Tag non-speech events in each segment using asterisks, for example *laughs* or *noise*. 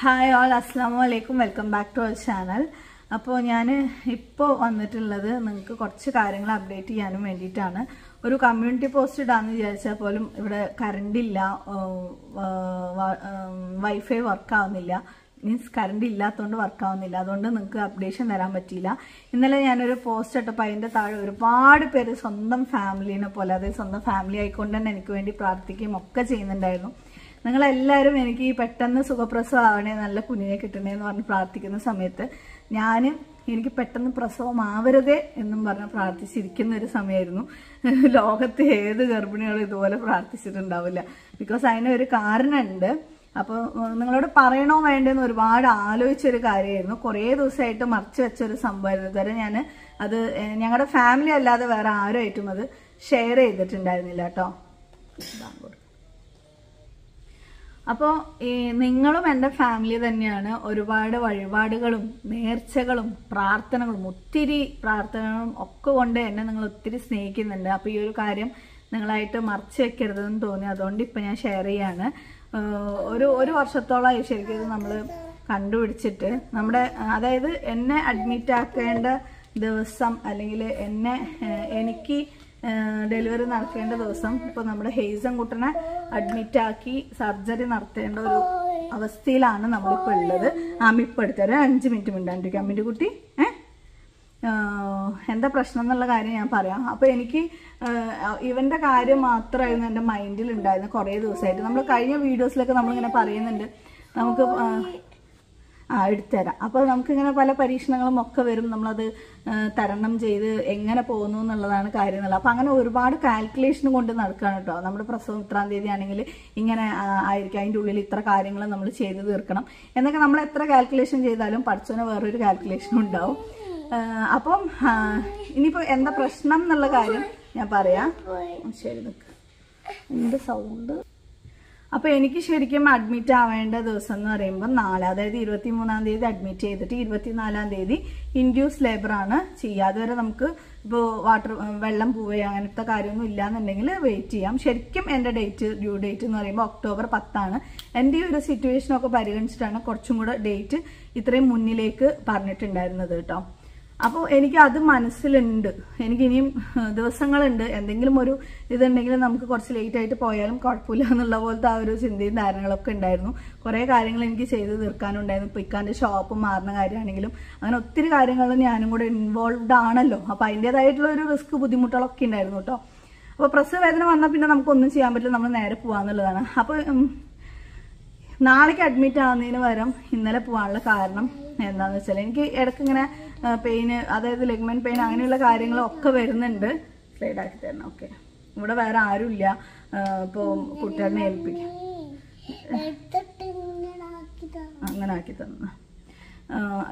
Hi all അസ്സാം വലൈക്കും welcome back to our channel അപ്പോൾ ഞാൻ ഇപ്പോൾ വന്നിട്ടുള്ളത് നിങ്ങൾക്ക് കുറച്ച് കാര്യങ്ങൾ അപ്ഡേറ്റ് ചെയ്യാനും വേണ്ടിയിട്ടാണ്. ഒരു കമ്മ്യൂണിറ്റി പോസ്റ്റ് ഇടാമെന്ന് വിചാരിച്ചാൽ പോലും ഇവിടെ കറണ്ടില്ല വൈഫൈ വർക്ക് ആവുന്നില്ല. മീൻസ് കറണ്ട് ഇല്ലാത്തതുകൊണ്ട് വർക്ക് ആവുന്നില്ല. അതുകൊണ്ട് നിങ്ങൾക്ക് അപ്ഡേഷൻ തരാൻ പറ്റിയില്ല. ഇന്നലെ ഞാനൊരു പോസ്റ്റ് ഇട്ടപ്പോൾ അതിന്റെ താഴെ ഒരുപാട് പേര് സ്വന്തം ഫാമിലിനെ പോലെ അതായത് സ്വന്തം ഫാമിലി ആയിക്കൊണ്ട് തന്നെ എനിക്ക് വേണ്ടി പ്രാർത്ഥിക്കുകയും ഒക്കെ ചെയ്യുന്നുണ്ടായിരുന്നു. നിങ്ങളെല്ലാവരും എനിക്ക് ഈ പെട്ടെന്ന് സുഖപ്രസവം ആവണേ നല്ല കുഞ്ഞിനെ കിട്ടണേ എന്ന് പറഞ്ഞ് പ്രാർത്ഥിക്കുന്ന സമയത്ത് ഞാൻ എനിക്ക് പെട്ടെന്ന് പ്രസവം ആവരുതേ എന്നും പറഞ്ഞ് പ്രാർത്ഥിച്ചിരിക്കുന്ന ഒരു സമയമായിരുന്നു. ലോകത്ത് ഏത് ഗർഭിണികളും ഇതുപോലെ പ്രാർത്ഥിച്ചിട്ടുണ്ടാവില്ല. ബിക്കോസ് അതിനൊരു കാരണമുണ്ട്. അപ്പോൾ നിങ്ങളോട് പറയണോ വേണ്ടെന്ന് ഒരുപാട് ആലോചിച്ചൊരു കാര്യമായിരുന്നു. കുറേ ദിവസമായിട്ട് മറച്ചു വെച്ചൊരു സംഭവമായിരുന്നു. ഇതുവരെ ഞാൻ അത് ഞങ്ങളുടെ ഫാമിലി അല്ലാതെ വേറെ ആരുമായിട്ടും അത് ഷെയർ ചെയ്തിട്ടുണ്ടായിരുന്നില്ല കേട്ടോ. അപ്പോൾ ഈ നിങ്ങളും എന്റെ ഫാമിലി തന്നെയാണ് ഒരുപാട് വഴിപാടുകളും നേർച്ചകളും പ്രാർത്ഥനകളും ഒത്തിരി പ്രാർത്ഥനകളും ഒക്കെ കൊണ്ട് എന്നെ നിങ്ങൾ ഒത്തിരി സ്നേഹിക്കുന്നുണ്ട്. അപ്പോൾ ഈ ഒരു കാര്യം നിങ്ങളായിട്ട് മറച്ചു വെക്കരുതെന്ന് തോന്നി. അതുകൊണ്ട് ഇപ്പം ഞാൻ ഷെയർ ചെയ്യാണ്. ഒരു ഒരു വർഷത്തോളമായി ശരിക്കും നമ്മൾ കണ്ടുപിടിച്ചിട്ട് നമ്മുടെ അതായത് എന്നെ അഡ്മിറ്റ് ആക്കേണ്ട ദിവസം അല്ലെങ്കിൽ എന്നെ എനിക്ക് ഡെലിവറി നടക്കേണ്ട ദിവസം ഇപ്പോൾ നമ്മുടെ ഹെയ്സൻ കുട്ടനെ അഡ്മിറ്റ് ആക്കി സർജറി നടത്തേണ്ട ഒരു അവസ്ഥയിലാണ് നമ്മളിപ്പോൾ ഉള്ളത്. ആമിപ്പോൾ എടുത്തരാം അഞ്ച് മിനിറ്റ് മിണ്ടാണ്ടിരിക്കും. അമ്മിന്റെ കുട്ടി ഏഹ് എന്താ പ്രശ്നം എന്നുള്ള കാര്യം ഞാൻ പറയാം. അപ്പോൾ എനിക്ക് ഇവന്റെ കാര്യം മാത്രമായിരുന്നു എന്റെ മൈൻഡിൽ ഉണ്ടായിരുന്നു കുറേ ദിവസമായിട്ട്. നമ്മൾ കഴിഞ്ഞ വീഡിയോസിലൊക്കെ നമ്മളിങ്ങനെ പറയുന്നുണ്ട്. നമുക്ക് എടുത്തുതരാം. അപ്പോൾ നമുക്കിങ്ങനെ പല പരീക്ഷണങ്ങളും ഒക്കെ വരും. നമ്മളത് തരണം ചെയ്ത് എങ്ങനെ പോകുന്നു എന്നുള്ളതാണ് കാര്യം എന്നുള്ളത് അപ്പോൾ അങ്ങനെ ഒരുപാട് കാൽക്കുലേഷൻ കൊണ്ട് നടക്കുകയാണ് കേട്ടോ. നമ്മുടെ പ്രസവം ഇത്രാം തീയതി ആണെങ്കിൽ ഇങ്ങനെ ആയിരിക്കും. അതിന്റെ ഉള്ളിൽ ഇത്ര കാര്യങ്ങൾ നമ്മൾ ചെയ്ത് തീർക്കണം. എന്നൊക്കെ നമ്മൾ എത്ര കാൽക്കുലേഷൻ ചെയ്താലും പഠിച്ചവന് വേറൊരു കാൽക്കുലേഷൻ ഉണ്ടാവും. അപ്പം ഇനിയിപ്പോൾ എന്താ പ്രശ്നം എന്നുള്ള കാര്യം ഞാൻ പറയാം. ശരി നിൽക്കുക എന്ത് സൗണ്ട് അപ്പോൾ എനിക്ക് ശരിക്കും അഡ്മിറ്റ് ആവേണ്ട ദിവസം എന്ന് പറയുമ്പോൾ നാല് അതായത് ഇരുപത്തി മൂന്നാം തീയതി അഡ്മിറ്റ് ചെയ്തിട്ട് ഇരുപത്തിനാലാം തീയതി ഇൻഡ്യൂസ് ലേബറാണ് ചെയ്യുക. അതുവരെ നമുക്ക് ഇപ്പോൾ വാട്ടർ വെള്ളം പോവുക അങ്ങനത്തെ കാര്യമൊന്നും ഇല്ലാന്നുണ്ടെങ്കിൽ വെയിറ്റ് ചെയ്യാം. ശരിക്കും എന്റെ ഡേറ്റ് ഡ്യൂ ഡേറ്റ് എന്ന് പറയുമ്പോൾ ഒക്ടോബർ പത്താണ്. എന്റെ ഈ ഒരു സിറ്റുവേഷനൊക്കെ പരിഗണിച്ചിട്ടാണ് കുറച്ചും കൂടെ ഡേറ്റ് ഇത്രയും മുന്നിലേക്ക് പറഞ്ഞിട്ടുണ്ടായിരുന്നത് കേട്ടോ. അപ്പോൾ എനിക്ക് അത് മനസ്സിലുണ്ട്. എനിക്ക് ഇനിയും ദിവസങ്ങളുണ്ട്. എന്തെങ്കിലും ഒരു ഇതുണ്ടെങ്കിൽ നമുക്ക് കുറച്ച് ലേറ്റ് ആയിട്ട് പോയാലും കുഴപ്പമില്ല എന്നുള്ള പോലത്തെ ആ ഒരു ചിന്തയും ധാരണകളൊക്കെ ഉണ്ടായിരുന്നു. കുറേ കാര്യങ്ങൾ എനിക്ക് ചെയ്ത് തീർക്കാനുണ്ടായിരുന്നു. ഇപ്പോൾ ഷോപ്പ് മാറുന്ന കാര്യമാണെങ്കിലും അങ്ങനെ ഒത്തിരി കാര്യങ്ങൾ ഞാനും കൂടെ ഇൻവോൾവ്ഡ് ആണല്ലോ. അപ്പോൾ അതിന്റെതായിട്ടുള്ള ഒരു റിസ്ക് ബുദ്ധിമുട്ടുകളൊക്കെ ഉണ്ടായിരുന്നു കേട്ടോ. അപ്പോൾ പ്രസവ വേദന വന്നാൽ പിന്നെ നമുക്കൊന്നും ചെയ്യാൻ പറ്റില്ല. നമ്മൾ നേരെ പോകാന്നുള്ളതാണ് അപ്പോൾ നാളേക്ക് അഡ്മിറ്റ് ആവുന്നതിന് പകരം ഇന്നലെ പോകാനുള്ള കാരണം എന്താണെന്ന് വെച്ചാൽ എനിക്ക് ഇടയ്ക്ക് ഇങ്ങനെ പെയിന് അതായത് ലെഗ്മെന്റ് പെയിൻ അങ്ങനെയുള്ള കാര്യങ്ങളൊക്കെ വരുന്നുണ്ട്. സ്ലൈഡ് ആക്കി തരണം. ഓക്കെ ഇവിടെ വേറെ ആരുമില്ല. ഇപ്പോൾ കുട്ടികളെ ഏൽപ്പിക്കാം. അങ്ങനെ ആക്കി തന്നു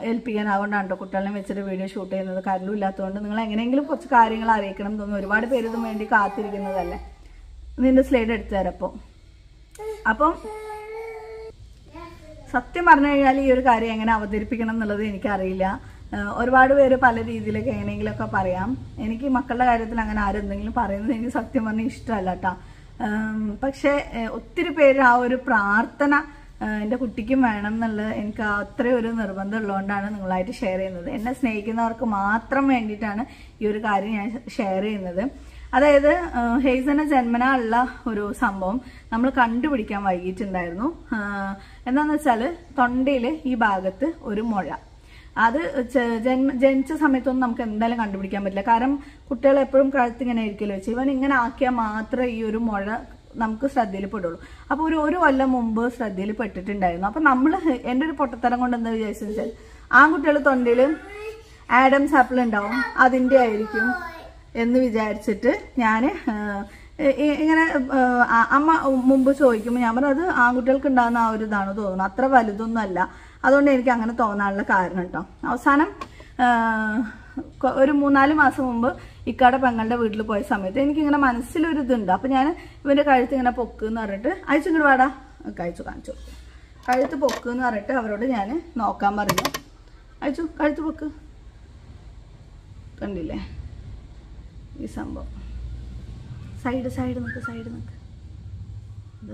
ഏൽപ്പിക്കാൻ അതുകൊണ്ടാണ് കേട്ടോ കുട്ടികളെ വെച്ചിട്ട് വീഡിയോ ഷൂട്ട് ചെയ്യുന്നത് കരണ്ടും ഇല്ലാത്തതുകൊണ്ട് നിങ്ങൾ എങ്ങനെയെങ്കിലും കുറച്ച് കാര്യങ്ങൾ അറിയിക്കണം തോന്നുന്നു. ഒരുപാട് പേര് ഇതിനു വേണ്ടി കാത്തിരിക്കുന്നതല്ലേ? നിന്റെ സ്ലൈഡ് എടുത്തു തരാം അപ്പം അപ്പം സത്യം പറഞ്ഞു കഴിഞ്ഞാൽ ഈ ഒരു കാര്യം എങ്ങനെ അവതരിപ്പിക്കണം എന്നുള്ളത് എനിക്കറിയില്ല. ഒരുപാട് പേര് പല രീതിയിലൊക്കെ എങ്ങനെയെങ്കിലുമൊക്കെ പറയാം. എനിക്ക് മക്കളുടെ കാര്യത്തിൽ അങ്ങനെ ആരെന്തെങ്കിലും പറയുന്നത് എനിക്ക് സത്യം പറഞ്ഞാൽ ഇഷ്ടമല്ല കേട്ടോ പക്ഷേ ഒത്തിരി പേര് ആ ഒരു പ്രാർത്ഥന എന്റെ കുട്ടിക്കും വേണം എന്നുള്ളത് എനിക്ക് അത്രയും ഒരു നിർബന്ധം ഉള്ളതുകൊണ്ടാണ് നിങ്ങളായിട്ട് ഷെയർ ചെയ്യുന്നത്. എന്നെ സ്നേഹിക്കുന്നവർക്ക് മാത്രം വേണ്ടിയിട്ടാണ് ഈ ഒരു കാര്യം ഞാൻ ഷെയർ ചെയ്യുന്നത്. അതായത് ഹെയ്സന ജന്മന ഉള്ള ഒരു സംഭവം നമ്മൾ കണ്ടുപിടിക്കാൻ വൈകിട്ടുണ്ടായിരുന്നു എന്താന്ന് വെച്ചാൽ തൊണ്ടയിൽ ഈ ഭാഗത്ത് ഒരു മുഴ. അത് ജന്മ ജനിച്ച സമയത്തൊന്നും നമുക്ക് എന്തായാലും കണ്ടുപിടിക്കാൻ പറ്റില്ല. കാരണം കുട്ടികൾ എപ്പോഴും കഴുത്ത് ഇങ്ങനെ ആയിരിക്കുമല്ലോ വെച്ച് ഇവൻ ഇങ്ങനെ ആക്കിയാൽ മാത്രമേ ഈ ഒരു മുഴ നമുക്ക് ശ്രദ്ധയിൽപ്പെടുള്ളൂ അപ്പൊ അപ്പോൾ ഒരു ഒരു കൊല്ലം മുമ്പ് ശ്രദ്ധയിൽ പെട്ടിട്ടുണ്ടായിരുന്നു. അപ്പൊ നമ്മൾ എന്റെ ഒരു പൊട്ടത്തരം കൊണ്ട് എന്താ വിചാരിച്ചെന്ന് വെച്ചാൽ ആൺകുട്ടികൾ തൊണ്ടയിൽ ആഡംസ് ആപ്പിൾ ഉണ്ടാവും. അതിന്റെ ആയിരിക്കും. എന്ന് വിചാരിച്ചിട്ട് ഞാൻ ഇങ്ങനെ അമ്മ മുമ്പ് ചോദിക്കുമ്പോൾ ഞാൻ പറഞ്ഞു അത് ആൺകുട്ടികൾക്ക് ഉണ്ടാകുന്ന ആ ഒരു ഇതാണ് തോന്നുന്നു. അത്ര വലുതൊന്നും അല്ല അതുകൊണ്ട് എനിക്ക് അങ്ങനെ തോന്നാനുള്ള കാരണം കേട്ടോ അവസാനം ഒരു മൂന്നാൽ മാസം മുമ്പ് ഇക്കാടെ പെങ്ങളുടെ വീട്ടിൽ പോയ സമയത്ത് എനിക്കിങ്ങനെ മനസ്സിലൊരു ഇതുണ്ട് അപ്പം ഞാൻ ഇവന്റെ കഴുത്ത് ഇങ്ങനെ പൊക്ക് എന്ന് പറഞ്ഞിട്ട് അയച്ചു ഇങ്ങോട്ട് വാടാ. കഴിച്ചു കാണിച്ചു. കഴുത്ത് പൊക്ക് എന്ന് പറഞ്ഞിട്ട് അവരോട് ഞാൻ നോക്കാൻ പറഞ്ഞു. അയച്ചു കഴുത്ത് പൊക്ക്. കണ്ടില്ലേ? ഈ സംഭവം. സൈഡ് സൈഡ് നിൽക്ക് സൈഡ് നിൽക്ക്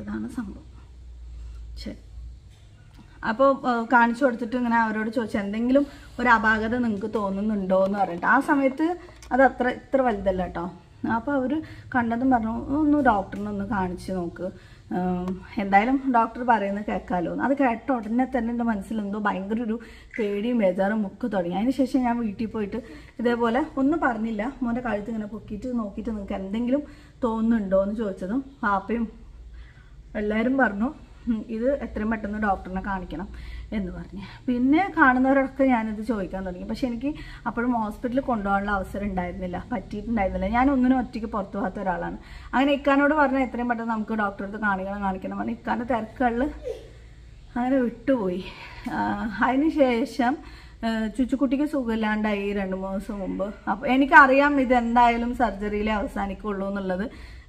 ഇതാണ് സംഭവം. ശരി അപ്പോൾ കാണിച്ചു കൊടുത്തിട്ട് ഇങ്ങനെ അവരോട് ചോദിച്ചു എന്തെങ്കിലും ഒരു അപാകത നിങ്ങൾക്ക് തോന്നുന്നുണ്ടോ എന്ന് പറഞ്ഞിട്ട്. ആ സമയത്ത് അത് അത്ര ഇത്ര വലുതല്ല കേട്ടോ അപ്പോൾ അവർ കണ്ടതും പറഞ്ഞു ഒന്ന് ഡോക്ടറിനെ ഒന്ന് കാണിച്ച് നോക്ക്. എന്തായാലും ഡോക്ടർ പറയുന്നത് കേൾക്കാമല്ലോ അത് കേട്ട ഉടനെ തന്നെ എന്റെ മനസ്സിൽ എന്തോ ഭയങ്കര ഒരു പേടിയും ബേജാറും മുക്ക് തുടങ്ങി. അതിന് ശേഷം ഞാൻ വീട്ടിൽ പോയിട്ട് ഇതേപോലെ ഒന്നും പറഞ്ഞില്ല. മോന്റെ കഴുത്ത് ഇങ്ങനെ പൊക്കിയിട്ട് നോക്കിയിട്ട് നിങ്ങൾക്ക് എന്തെങ്കിലും തോന്നുന്നുണ്ടോ എന്ന് ചോദിച്ചതും പാപ്പയും എല്ലാവരും പറഞ്ഞു ഇത് എത്രയും പെട്ടെന്ന് ഡോക്ടറിനെ കാണിക്കണം. എന്ന് പറഞ്ഞ്. പിന്നെ കാണുന്നവരൊക്കെ ഞാനിത് ചോദിക്കാൻ തുടങ്ങി. പക്ഷെ എനിക്ക് അപ്പോഴും ഹോസ്പിറ്റലിൽ കൊണ്ടുപോകാനുള്ള അവസരം ഉണ്ടായിരുന്നില്ല. പറ്റിയിട്ടുണ്ടായിരുന്നില്ല. ഞാൻ ഒന്നിനും ഒറ്റയ്ക്ക് പുറത്തു പോകാത്ത ഒരാളാണ്. അങ്ങനെ ഇക്കാനോട് പറഞ്ഞാൽ എത്രയും പെട്ടെന്ന് നമുക്ക് ഡോക്ടറെ അടുത്ത് കാണിക്കണം കാണിക്കണം പറഞ്ഞു ഇക്കാന്റെ തിരക്കുകളിൽ അങ്ങനെ വിട്ടുപോയി. അതിന് ശേഷം ചുച്ചുക്കുട്ടിക്ക് സുഖമില്ലാണ്ടായി രണ്ട് മൂന്ന് ദിവസം മുമ്പ്. അപ്പോൾ എനിക്കറിയാം ഇത് എന്തായാലും സർജറിയിലേ അവസാനിക്കുള്ളൂ എന്നുള്ളത്.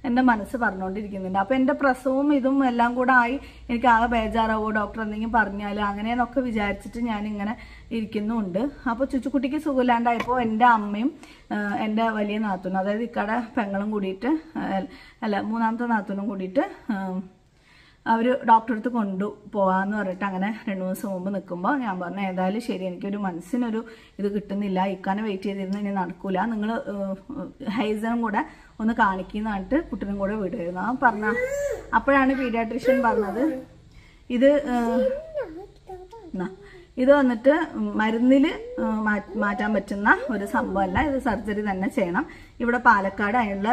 എന്റെ മനസ്സ് പറഞ്ഞുകൊണ്ടിരിക്കുന്നുണ്ട് അപ്പോൾ എന്റെ പ്രസവവും ഇതും എല്ലാം കൂടെ ആയി എനിക്ക് ആകെ ബേജാറാവോ? ഡോക്ടർ എന്തെങ്കിലും പറഞ്ഞാൽ അങ്ങനെയെന്നൊക്കെ വിചാരിച്ചിട്ട് ഞാനിങ്ങനെ ഇരിക്കുന്നുണ്ട്. അപ്പോൾ ചുച്ചുക്കുട്ടിക്ക് സുഖമില്ലാണ്ടായപ്പോൾ എന്റെ അമ്മയും എന്റെ വലിയ നാത്തൂനും അതായത് ഇക്കടെ പെങ്ങളും കൂടിയിട്ട് അല്ല മൂന്നാമത്തെ നാത്തൂനും കൂടിയിട്ട് അവർ ഡോക്ടറെ അടുത്ത് കൊണ്ടു പോകാമെന്ന് പറഞ്ഞിട്ട് അങ്ങനെ രണ്ട് ദിവസം മുമ്പ് നിൽക്കുമ്പോൾ ഞാൻ പറഞ്ഞു ഏതായാലും ശരി എനിക്കൊരു മനസ്സിനൊരു ഇത് കിട്ടുന്നില്ല. ഇക്കാനെ വെയിറ്റ് ചെയ്തിരുന്ന ഇനി നടക്കൂല. നിങ്ങൾ ഹൈസനും കൂടെ ഒന്ന് കാണിക്കുന്ന പറഞ്ഞിട്ട് കുട്ടനും കൂടെ വിടുമായിരുന്നു ആ പറഞ്ഞ അപ്പോഴാണ് പീഡിയാട്രിഷ്യൻ പറഞ്ഞത്. ഇത് എന്നാ, ഇത് വന്നിട്ട് മരുന്നിൽ മാറ്റാൻ പറ്റുന്ന ഒരു സംഭവമല്ല. ഇത് സർജറി തന്നെ ചെയ്യണം. ഇവിടെ പാലക്കാട് അതിനുള്ള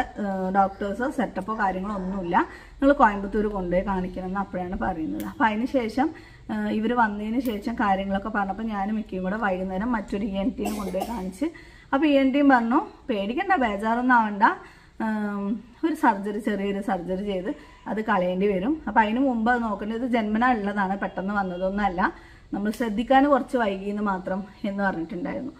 ഡോക്ടേഴ്സോ സെറ്റപ്പോ കാര്യങ്ങളോ ഒന്നുമില്ല. നിങ്ങൾ കോയമ്പത്തൂർ കൊണ്ടുപോയി കാണിക്കണം എന്ന് അപ്പോഴാണ് പറയുന്നത്. അപ്പം അതിന് ശേഷം ഇവർ വന്നതിന് ശേഷം കാര്യങ്ങളൊക്കെ പറഞ്ഞപ്പോൾ ഞാനും മിക്കയും കൂടെ വൈകുന്നേരം മറ്റൊരു ഇ എൻ ടിയും കൊണ്ടുപോയി കാണിച്ച്. അപ്പോൾ ഇ എൻ ടിയും പറഞ്ഞു പേടിക്കണ്ട ബേജാറൊന്നും ആവണ്ട ഒരു സർജറി ചെറിയൊരു സർജറി ചെയ്ത് അത് കളയേണ്ടി വരും. അപ്പം അതിന് മുമ്പ് നോക്കേണ്ടത് ജന്മന ഉള്ളതാണ് പെട്ടെന്ന് വന്നതൊന്നുമല്ല നമ്മൾ ശ്രദ്ധിക്കാൻ കുറച്ച് വൈകിയെന്ന് മാത്രം എന്ന് പറഞ്ഞിട്ടുണ്ടായിരുന്നു.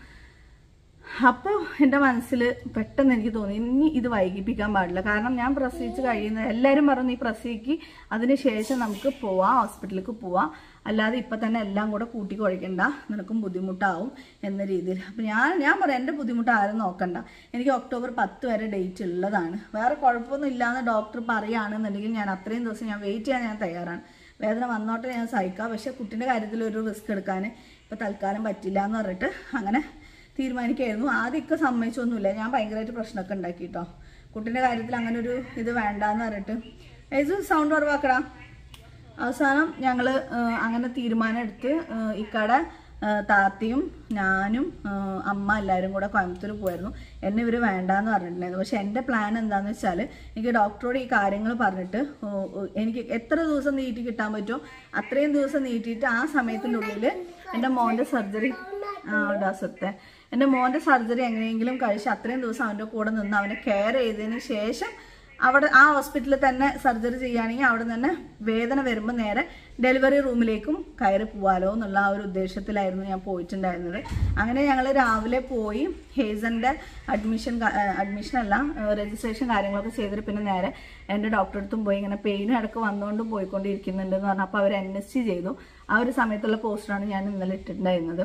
അപ്പോൾ എന്റെ മനസ്സിൽ പെട്ടെന്ന് എനിക്ക് തോന്നി ഇനി ഇത് വൈകിപ്പിക്കാൻ പാടില്ല. കാരണം ഞാൻ പ്രസവിച്ച് കഴിയുന്ന എല്ലാവരും പറഞ്ഞു ഈ പ്രസവിക്ക് അതിന് ശേഷം നമുക്ക് പോവാം ഹോസ്പിറ്റലിലേക്ക് പോവാം. അല്ലാതെ ഇപ്പം തന്നെ എല്ലാം കൂടെ കൂട്ടി കുഴക്കണ്ട നിനക്കും ബുദ്ധിമുട്ടാവും എന്ന രീതിയിൽ. അപ്പം ഞാൻ ഞാൻ പറയാം എന്റെ ബുദ്ധിമുട്ട് ആരും നോക്കണ്ട. എനിക്ക് ഒക്ടോബർ പത്ത് വരെ ഡേറ്റ് ഉള്ളതാണ്. വേറെ കുഴപ്പമൊന്നും ഇല്ലാന്ന് ഡോക്ടർ പറയുകയാണെന്നുണ്ടെങ്കിൽ ഞാൻ അത്രയും ദിവസം ഞാൻ വെയിറ്റ് ചെയ്യാൻ ഞാൻ തയ്യാറാണ്. വേദന വന്നോട്ടെ ഞാൻ സഹിക്കാം. പക്ഷെ കുട്ടീന്റെ കാര്യത്തിൽ ഒരു റിസ്ക് എടുക്കാൻ ഇപ്പം തൽക്കാലം പറ്റില്ല എന്ന് പറഞ്ഞിട്ട് അങ്ങനെ തീരുമാനിക്കായിരുന്നു ആദ്യമൊക്കെ സമ്മതിച്ചൊന്നുമില്ല. ഞാൻ ഭയങ്കരമായിട്ട് പ്രശ്നമൊക്കെ ഉണ്ടാക്കി കേട്ടോ കുട്ടീന്റെ കാര്യത്തിൽ അങ്ങനെ ഒരു ഇത് വേണ്ട എന്ന് പറഞ്ഞിട്ട്. ഏജു സൗണ്ട് കുറവാക്കടാ അവസാനം ഞങ്ങൾ അങ്ങനെ തീരുമാനം എടുത്ത് ഇക്കടെ താത്തയും ഞാനും അമ്മ എല്ലാവരും കൂടെ കോയമ്പത്തൂർ പോയിരുന്നു. എന്നെ ഇവർ വേണ്ടാന്ന് പറഞ്ഞിട്ടുണ്ടായിരുന്നു. പക്ഷേ എന്റെ പ്ലാൻ എന്താണെന്ന് വെച്ചാൽ എനിക്ക് ഡോക്ടറോട് ഈ കാര്യങ്ങൾ പറഞ്ഞിട്ട് എനിക്ക് എത്ര ദിവസം നീട്ടി കിട്ടാൻ പറ്റുമോ അത്രയും ദിവസം നീട്ടിയിട്ട് ആ സമയത്തിന്റെ ഉള്ളിൽ എന്റെ മോന്റെ സർജറി ആ എന്റെ മോന്റെ സർജറി എങ്ങനെയെങ്കിലും കഴിച്ച് അത്രയും ദിവസം അവന്റെ കൂടെ നിന്ന് അവനെ കെയർ ചെയ്തതിന് ശേഷം അവിടെ ആ ഹോസ്പിറ്റലിൽ തന്നെ സർജറി ചെയ്യുകയാണെങ്കിൽ അവിടെ തന്നെ വേദന വരുമ്പോൾ നേരെ ഡെലിവറി റൂമിലേക്കും കയറി പോവാലോ എന്നുള്ള ആ ഒരു ഉദ്ദേശത്തിലായിരുന്നു ഞാൻ പോയിട്ടുണ്ടായിരുന്നത്. അങ്ങനെ ഞങ്ങൾ രാവിലെ പോയി ഹേസന്റെ അഡ്മിഷൻ അല്ല രജിസ്ട്രേഷൻ കാര്യങ്ങളൊക്കെ ചെയ്തിട്ട് പിന്നെ നേരെ എന്റെ ഡോക്ടറെ അടുത്തും പോയി ഇങ്ങനെ പെയിനും ഇടയ്ക്ക് വന്നുകൊണ്ടും പോയിക്കൊണ്ടിരിക്കുന്നുണ്ടെന്ന് പറഞ്ഞപ്പോൾ അവർ എൻ എസ് ചെയ്തു. ആ ഒരു സമയത്തുള്ള പോസ്റ്ററാണ് ഞാൻ ഇന്നലെ ഇട്ടിട്ടുണ്ടായിരുന്നത്.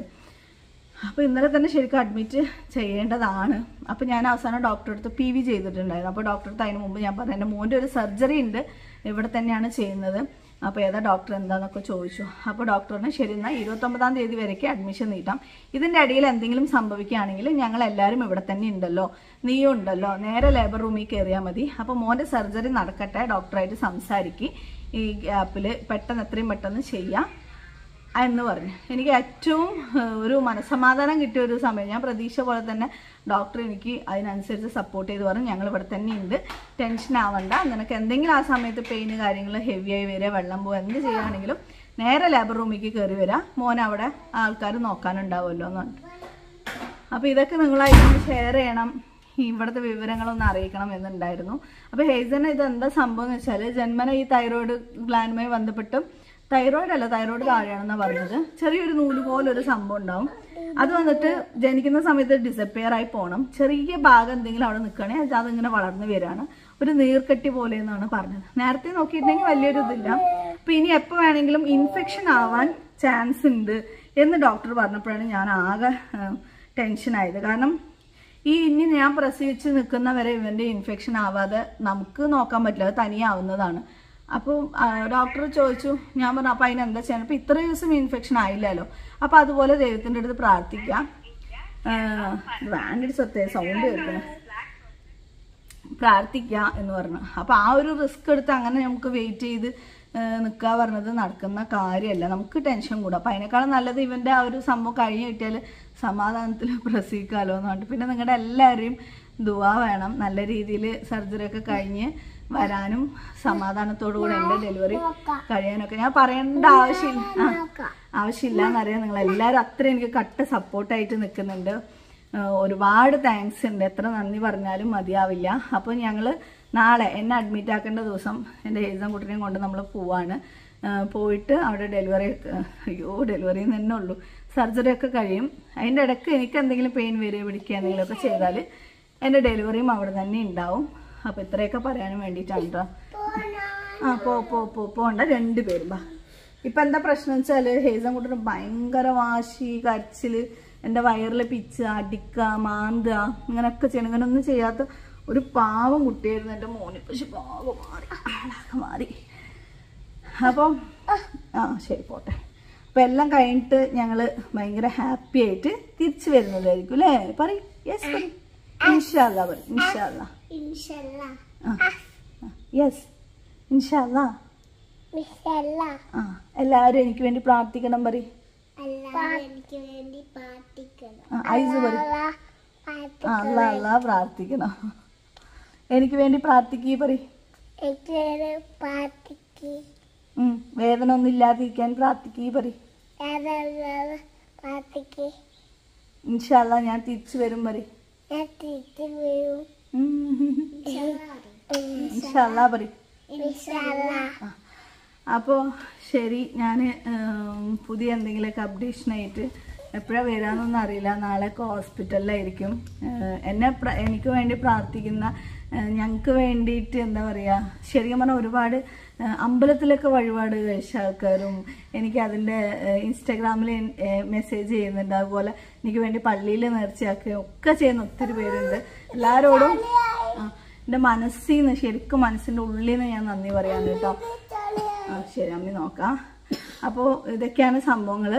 അപ്പോൾ ഇന്നലെ തന്നെ ശരിക്കും അഡ്മിറ്റ് ചെയ്യേണ്ടതാണ്. അപ്പോൾ ഞാൻ അവസാനം ഡോക്ടറെ അടുത്ത് പി വി ചെയ്തിട്ടുണ്ടായിരുന്നു. അപ്പോൾ ഡോക്ടറെ അടുത്ത് അതിന് മുമ്പ് ഞാൻ പറഞ്ഞു എന്റെ മോന്റെ ഒരു സർജറി ഉണ്ട്. ഇവിടെ തന്നെയാണ് ചെയ്യുന്നത്. അപ്പോൾ ഏതാ ഡോക്ടർ എന്താണെന്നൊക്കെ ചോദിച്ചു. അപ്പോൾ ഡോക്ടറിന് ശരി എന്നാൽ ഇരുപത്തൊമ്പതാം തീയതി വരേക്ക് അഡ്മിഷൻ നീട്ടാം. ഇതിന്റെ ഇടയിൽ എന്തെങ്കിലും സംഭവിക്കുകയാണെങ്കിൽ ഞങ്ങൾ എല്ലാവരും ഇവിടെ തന്നെ ഉണ്ടല്ലോ. നീയും ഉണ്ടല്ലോ. നേരെ ലേബർ റൂമിൽ കയറിയാൽ മതി. അപ്പോൾ മോന്റെ സർജറി നടക്കട്ടെ. ഡോക്ടറായിട്ട് സംസാരിക്കുക ഈ ഗ്യാപ്പിൽ പെട്ടെന്ന് എത്രയും പെട്ടെന്ന് ചെയ്യാം. എന്ന് പറഞ്ഞു. എനിക്ക് ഏറ്റവും ഒരു മനസമാധാനം കിട്ടിയ ഒരു സമയം. ഞാൻ പ്രതീക്ഷ പോലെ തന്നെ ഡോക്ടർ എനിക്ക് അതിനനുസരിച്ച് സപ്പോർട്ട് ചെയ്ത് പറഞ്ഞു. ഞങ്ങൾ ഇവിടെ തന്നെ ഉണ്ട്. ടെൻഷൻ ആവണ്ട. നിനക്ക് എന്തെങ്കിലും ആ സമയത്ത് പെയിന് കാര്യങ്ങൾ ആയി വരിക വെള്ളം പോകുക എന്ത് ചെയ്യുകയാണെങ്കിലും നേരെ ലേബർ റൂമിലേക്ക് കയറി വരാം. മോൻ അവിടെ ആൾക്കാർ നോക്കാനുണ്ടാവുമല്ലോ എന്ന് പറഞ്ഞു. അപ്പോൾ ഇതൊക്കെ നിങ്ങളായിട്ട് ഷെയർ ചെയ്യണം. ഇവിടുത്തെ വിവരങ്ങളൊന്ന് അറിയിക്കണം എന്നുണ്ടായിരുന്നു. അപ്പോൾ ഹേസന് ഇത് എന്താ സംഭവം എന്ന് വെച്ചാൽ ജന്മന ഈ തൈറോയിഡ് ഗ്ലാൻഡുമായി ബന്ധപ്പെട്ട് തൈറോയിഡ് അല്ല തൈറോയിഡ് താഴെയാണെന്നാണ് പറഞ്ഞത്. ചെറിയൊരു നൂൽ പോലെ ഒരു സംഭവം ഉണ്ടാവും. അത് വന്നിട്ട് ജനിക്കുന്ന സമയത്ത് ഡിസപ്പിയർ ആയി പോകണം ചെറിയ ഭാഗം എന്തെങ്കിലും അവിടെ നിൽക്കണേ അത് അതിങ്ങനെ വളർന്നു വരികയാണ് ഒരു നീർക്കെട്ടി പോലെ എന്നാണ് പറഞ്ഞത്. നേരത്തെ നോക്കിയിട്ടുണ്ടെങ്കിൽ വലിയൊരു ഇതില്ല. അപ്പൊ ഇനി എപ്പോൾ വേണമെങ്കിലും ഇൻഫെക്ഷൻ ആവാൻ ചാൻസ് ഉണ്ട് എന്ന് ഡോക്ടർ പറഞ്ഞപ്പോഴാണ് ഞാൻ ആകെ ടെൻഷൻ ആയത്. കാരണം ഈ ഇനി ഞാൻ പ്രസവിച്ച് നിൽക്കുന്നവരെ ഇവന്റെ ഇൻഫെക്ഷൻ ആവാതെ നമുക്ക് നോക്കാൻ പറ്റില്ല. അത് തനിയെ ആവുന്നതാണ് അപ്പോൾ ഡോക്ടർ ചോദിച്ചു ഞാൻ പറഞ്ഞു അപ്പം അതിനെന്താ ചെയ്യണം അപ്പം ഇത്ര ദിവസം ഇൻഫെക്ഷൻ ആയില്ലല്ലോ. അപ്പം അതുപോലെ ദൈവത്തിന്റെ അടുത്ത് പ്രാർത്ഥിക്കാം. വാൻഡ് സത്യ സൗണ്ട് കേൾക്കണം. പ്രാർത്ഥിക്കാം എന്ന് പറഞ്ഞു. അപ്പം ആ ഒരു റിസ്ക് എടുത്ത് അങ്ങനെ നമുക്ക് വെയിറ്റ് ചെയ്ത് നിൽക്കുക പറഞ്ഞത് നടക്കുന്ന കാര്യമല്ല. നമുക്ക് ടെൻഷൻ കൂടും. അപ്പം അതിനേക്കാളും നല്ലത് ഇവന്റെ ആ ഒരു സംഭവം കഴിഞ്ഞ് കിട്ടിയാൽ സമാധാനത്തിൽ *laughs* പ്രസവിക്കാമല്ലോ എന്ന് പറഞ്ഞിട്ട്. പിന്നെ നിങ്ങളുടെ എല്ലാവരെയും ദുവാ വേണം. നല്ല രീതിയിൽ സർജറി ഒക്കെ കഴിഞ്ഞ് വരാനും സമാധാനത്തോടു കൂടെ എന്റെ ഡെലിവറി കഴിയാനൊക്കെ. ഞാൻ പറയേണ്ട ആവശ്യമില്ല. ആവശ്യമില്ല എന്നറിയാം. നിങ്ങൾ എല്ലാവരും അത്ര എനിക്ക് കട്ട സപ്പോർട്ടായിട്ട് നിൽക്കുന്നുണ്ട്. ഒരുപാട് താങ്ക്സ് ഉണ്ട്. എത്ര നന്ദി പറഞ്ഞാലും മതിയാവില്ല. അപ്പോൾ ഞങ്ങൾ നാളെ എന്നെ അഡ്മിറ്റ് ആക്കേണ്ട ദിവസം എന്റെ ഏജം കുട്ടിനെയും കൊണ്ട് നമ്മൾ പോവാണ്. പോയിട്ട് അവിടെ ഡെലിവറി അയ്യോ ഡെലിവറി തന്നെ ഉള്ളൂ. സർജറി ഒക്കെ കഴിയും. അതിന്റെ ഇടയ്ക്ക് എനിക്ക് എന്തെങ്കിലും പെയിൻ വരിക പിടിക്കുക എന്തെങ്കിലുമൊക്കെ ചെയ്താൽ എന്റെ ഡെലിവറിയും അവിടെ തന്നെ ഉണ്ടാവും. അപ്പോൾ ഇത്രയൊക്കെ പറയാനും വേണ്ടിയിട്ടാണ് കേട്ടോ ആ പോ പോ പോ പോണ്ട. രണ്ട് പേരും ബാ. ഇപ്പൊ എന്താ പ്രശ്നം വെച്ചാൽ ഹേസം കൂട്ടർ ഭയങ്കര വാശി കരച്ചിൽ എന്റെ വയറിൽ പിച്ച് അടിക്ക മാന്ത ഇങ്ങനൊക്കെ ചെയ്യണം. ഇങ്ങനൊന്നും ചെയ്യാത്ത ഒരു പാവം കുട്ടിയായിരുന്നു എന്റെ മോന്. പക്ഷെ പാവം മാറി മാറി. അപ്പം ആ ശരി പോട്ടെ. അപ്പൊ എല്ലാം കഴിഞ്ഞിട്ട് ഞങ്ങൾ ഭയങ്കര ഹാപ്പി ആയിട്ട് തിരിച്ചു വരുന്നതായിരിക്കും അല്ലേ? പറയും. യെസ് പറയും. ഇൻഷാല്ല പറയും. ഇൻഷല്ല യെസ് ഇൻഷല്ല. ആ. എല്ലാവരും എനിക്ക് വേണ്ടി പ്രാർത്ഥിക്കണം പറ എല്ലാവരും എനിക്ക് വേണ്ടി പ്രാർത്ഥിക്കണം. അല്ലാ. അല്ല എനിക്ക് വേണ്ടി പ്രാർത്ഥിക്കീ പറ വേദന ഒന്നും ഇല്ലാതിരിക്കാൻ പ്രാർത്ഥിക്കീ പറ ഇൻഷാല്ല ഞാൻ തിരിച്ചു വരും പറ ഞാൻ തിരിച്ചു വരും. ഇൻഷാല്ല പറ അപ്പോ അപ്പോൾ ശരി ഞാൻ പുതിയ എന്തെങ്കിലുമൊക്കെ അപ്ഡേഷനായിട്ട് എപ്പോഴാണ് വരാമെന്നൊന്നും അറിയില്ല. നാളെയൊക്കെ ഹോസ്പിറ്റലിലായിരിക്കും. എന്നെ എനിക്ക് വേണ്ടി പ്രാർത്ഥിക്കുന്ന ഞങ്ങൾക്ക് വേണ്ടിയിട്ട് എന്താ പറയുക ശരിക്കും പറഞ്ഞാൽ ഒരുപാട് അമ്പലത്തിലൊക്കെ വഴിപാട് കഴിച്ച ആൾക്കാരും എനിക്ക് അതിന്റെ ഇൻസ്റ്റാഗ്രാമിൽ മെസ്സേജ് ചെയ്യുന്നുണ്ട്. അതുപോലെ എനിക്ക് വേണ്ടി പള്ളിയിൽ നേർച്ചയാക്കുകയും ഒക്കെ ചെയ്യുന്ന ഒത്തിരി പേരുണ്ട്. എല്ലാവരോടും എന്റെ മനസ്സിൽ നിന്ന് ശരിക്കും മനസ്സിന്റെ ഉള്ളിൽ നിന്ന് ഞാൻ നന്ദി പറയാൻ കേട്ടോ. ശരി അമ്മി നോക്കാം. അപ്പോൾ ഇതൊക്കെയാണ് സംഭവങ്ങൾ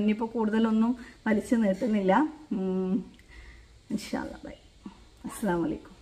ഇനിയിപ്പോൾ കൂടുതലൊന്നും വലിച്ചു നീട്ടുന്നില്ല. ഇൻഷാല്ല ബൈ. അസ്സാം വലൈക്കും